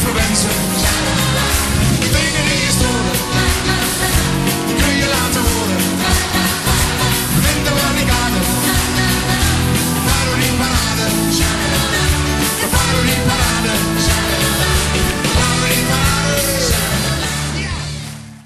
prevented